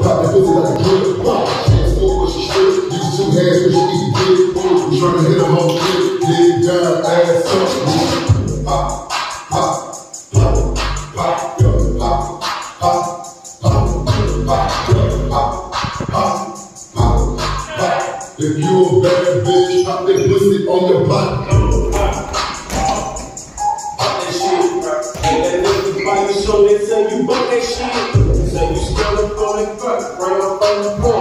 Pop that pussy like a drip. Pop. Ain't smoke she strip. Use two hands when she eat trying to hit a whole dick. Dig down, ass up. Pop, pop, pop, pop, pop, pop, pop, pop, pop. If you a bad bitch, pop that pussy on your butt. Pop that shit. Hey, that nigga show, they tell you shit. Say you still a 41st, right up on the board.